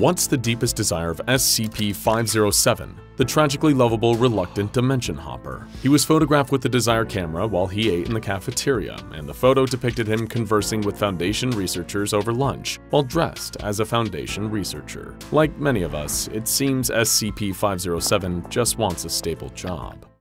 What's the deepest desire of SCP-507, the tragically lovable reluctant dimension hopper? He was photographed with the Desire camera while he ate in the cafeteria, and the photo depicted him conversing with Foundation researchers over lunch while dressed as a Foundation researcher. Like many of us, it seems SCP-507 just wants a stable job.